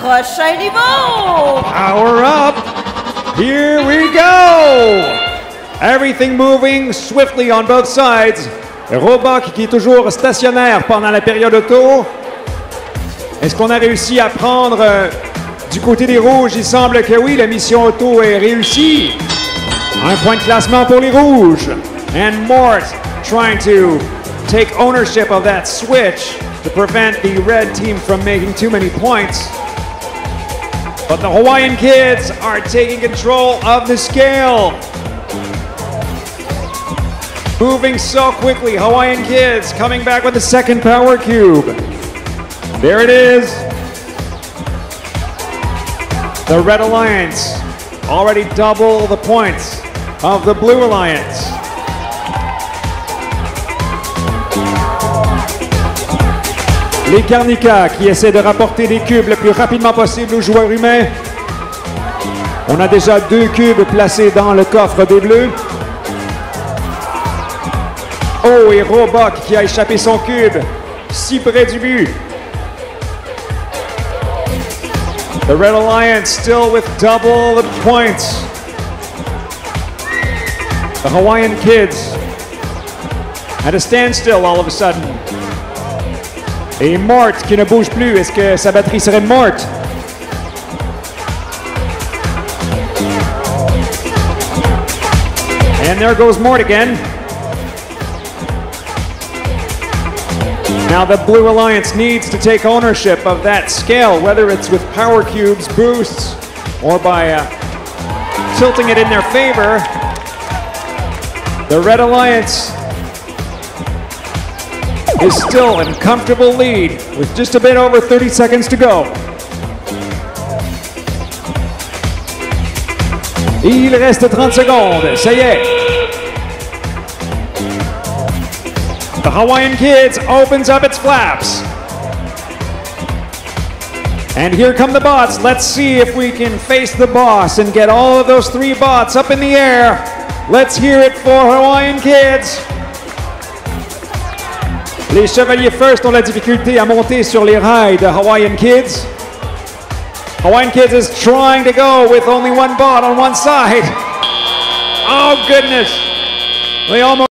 Prochain niveau! Power up! Here we go! Everything moving swiftly on both sides. Roboc qui est toujours stationnaire pendant la période auto. Est-ce qu'on a réussi à prendre euh, du côté des rouges? Il semble que oui, la mission auto est réussie. Un point de classement pour les rouges. And Mort trying to take ownership of that switch to prevent the red team from making too many points. But the Hawaiian kids are taking control of the scale. Moving so quickly, Hawaiian kids coming back with the second power cube. There it is. The Red Alliance already double the points of the Blue Alliance. Les Carnica qui essaient de rapporter des cubes le plus rapidement possible aux joueurs humains. On a déjà deux cubes placés dans le coffre des Bleus. Oh, et Roboc qui a échappé son cube, si près du but. The Red Alliance still with double the points. The Hawaiian kids at a standstill all of a sudden. Et Mort qui ne bouge plus. Est-ce que sa batterie serait morte? And there goes Mort again. Now the Blue Alliance needs to take ownership of that scale, whether it's with power cubes, boosts, or by uh, tilting it in their favor. The Red Alliance is still in comfortable lead with just a bit over 30 seconds to go. Il reste 30 secondes, ça y est. The Hawaiian Kids opens up its flaps. And here come the bots. Let's see if we can face the boss and get all of those three bots up in the air. Let's hear it for Hawaiian Kids. Les Chevaliers First ont la difficulté à monter sur les rails de Hawaiian Kids. Hawaiian Kids is trying to go with only one bot on one side. Oh goodness. They almost